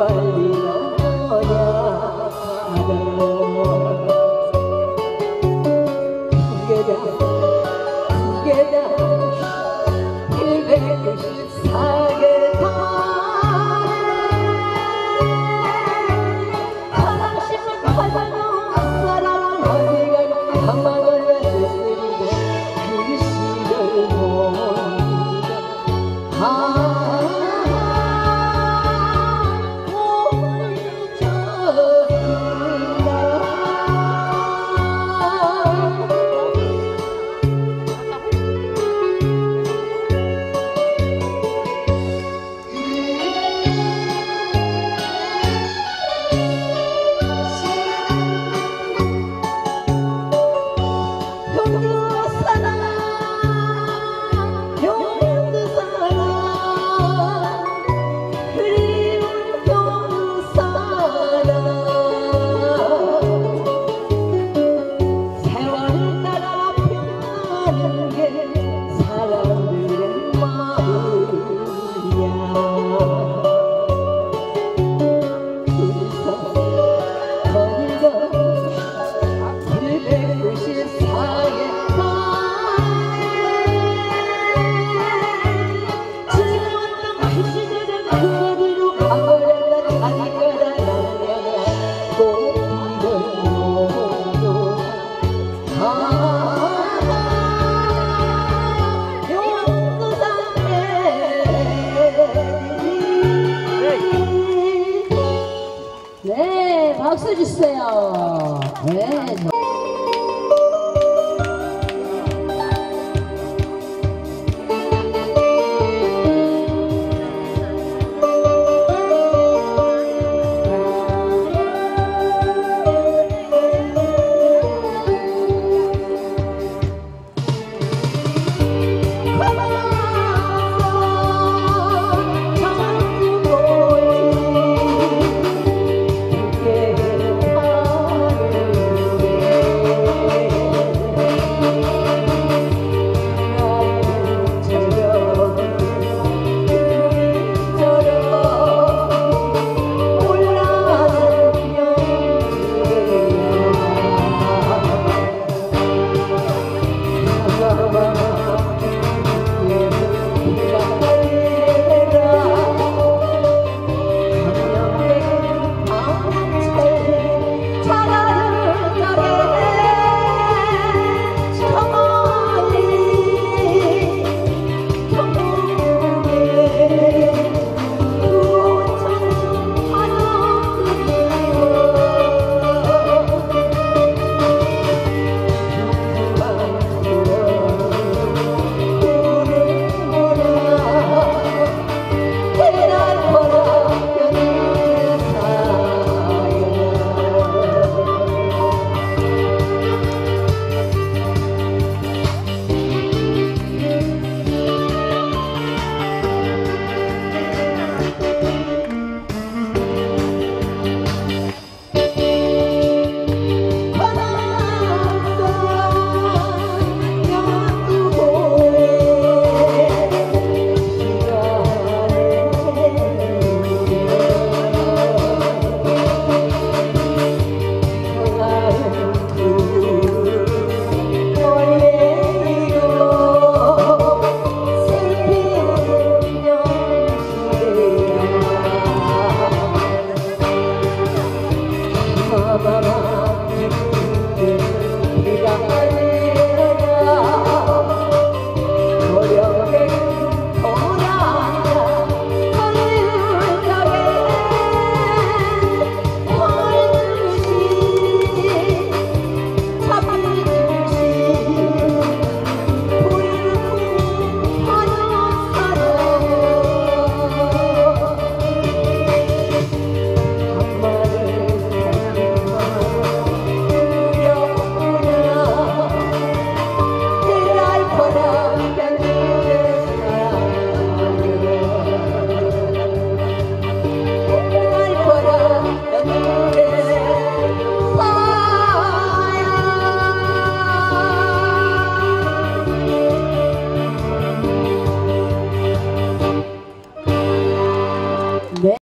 빨리 넘어야 바다로 두개다 네, 박수 주세요. 네. 네.